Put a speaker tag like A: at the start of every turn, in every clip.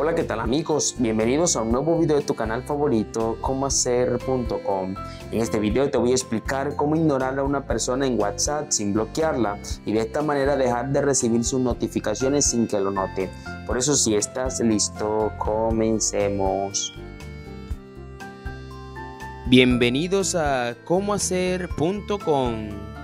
A: Hola, ¿qué tal amigos? Bienvenidos a un nuevo video de tu canal favorito, comohacer.com. En este video te voy a explicar cómo ignorar a una persona en WhatsApp sin bloquearla y de esta manera dejar de recibir sus notificaciones sin que lo note. Por eso si estás listo, comencemos. Bienvenidos a comohacer.com.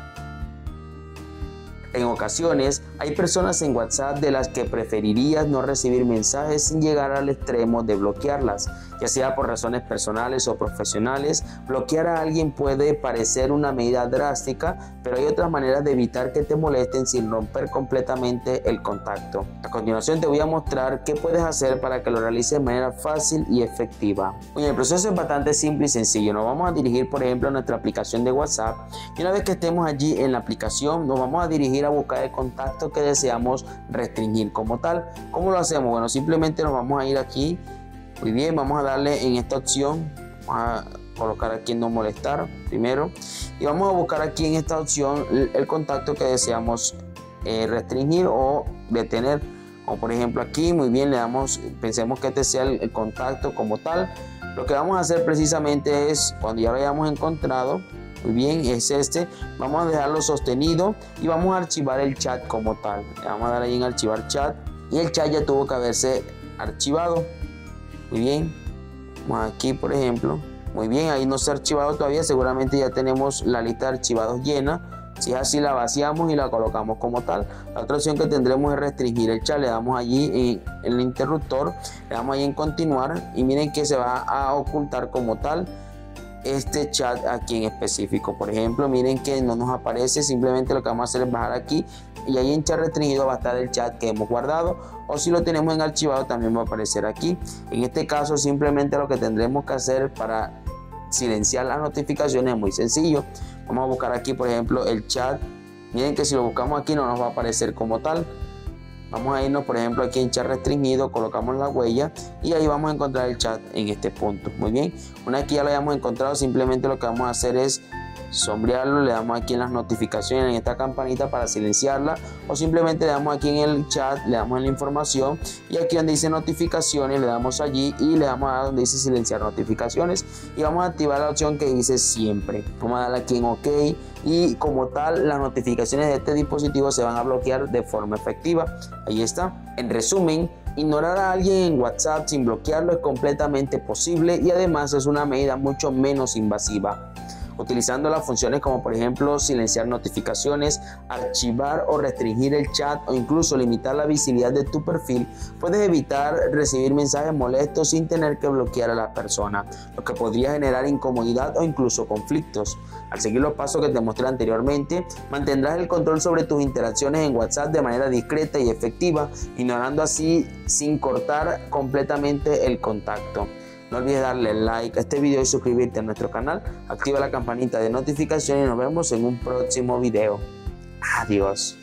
A: En ocasiones hay personas en WhatsApp de las que preferirías no recibir mensajes sin llegar al extremo de bloquearlas, ya sea por razones personales o profesionales. Bloquear a alguien puede parecer una medida drástica, pero hay otras maneras de evitar que te molesten sin romper completamente el contacto. A continuación te voy a mostrar qué puedes hacer para que lo realices de manera fácil y efectiva. el proceso es bastante simple y sencillo. Nos vamos a dirigir, por ejemplo, a nuestra aplicación de WhatsApp y una vez que estemos allí en la aplicación, nos vamos a dirigir a buscar el contacto que deseamos restringir como tal. ¿Cómo lo hacemos? Bueno, simplemente nos vamos a ir aquí. Muy bien, vamos a darle en esta opción. Vamos a colocar aquí no molestar primero. Y vamos a buscar aquí en esta opción el, contacto que deseamos eh, restringir o detener. Como por ejemplo aquí, muy bien, le damos, pensemos que este sea el contacto como tal. Lo que vamos a hacer precisamente es, cuando ya lo hayamos encontrado, muy bien, es este. Vamos a dejarlo sostenido y vamos a archivar el chat como tal. vamos a dar ahí en archivar chat y el chat ya tuvo que haberse archivado. Muy bien. Vamos aquí, por ejemplo. Muy bien, ahí no se ha archivado todavía. Seguramente ya tenemos la lista de archivados llena. Si es así, la vaciamos y la colocamos como tal. La otra opción que tendremos es restringir el chat. Le damos allí en el interruptor, le damos ahí en continuar y miren que se va a ocultar como tal este chat aquí en específico. Por ejemplo, miren que no nos aparece, simplemente lo que vamos a hacer es bajar aquí y ahí en chat restringido va a estar el chat que hemos guardado o si lo tenemos en archivado también va a aparecer aquí. En este caso simplemente lo que tendremos que hacer para silenciar las notificaciones es muy sencillo. Vamos a buscar aquí por ejemplo el chat. Miren que si lo buscamos aquí no nos va a aparecer como tal. Vamos a irnos, por ejemplo, aquí en chat restringido, colocamos la huella y ahí vamos a encontrar el chat en este punto. Muy bien, una vez que ya lo hayamos encontrado, simplemente lo que vamos a hacer es sombrearlo, le damos aquí en las notificaciones, en esta campanita para silenciarla o simplemente le damos aquí en el chat, le damos en la información y aquí donde dice notificaciones le damos allí y le damos a donde dice silenciar notificaciones y vamos a activar la opción que dice siempre. Vamos a darle aquí en OK y como tal las notificaciones de este dispositivo se van a bloquear de forma efectiva. Ahí está. En resumen, Ignorar a alguien en WhatsApp sin bloquearlo es completamente posible y además es una medida mucho menos invasiva utilizando las funciones como por ejemplo silenciar notificaciones, archivar o restringir el chat o incluso limitar la visibilidad de tu perfil, puedes evitar recibir mensajes molestos sin tener que bloquear a la persona, lo que podría generar incomodidad o incluso conflictos. Al seguir los pasos que te mostré anteriormente, mantendrás el control sobre tus interacciones en WhatsApp de manera discreta y efectiva, ignorando así sin cortar completamente el contacto. No olvides darle like a este video y suscribirte a nuestro canal. Activa la campanita de notificación y nos vemos en un próximo video. Adiós.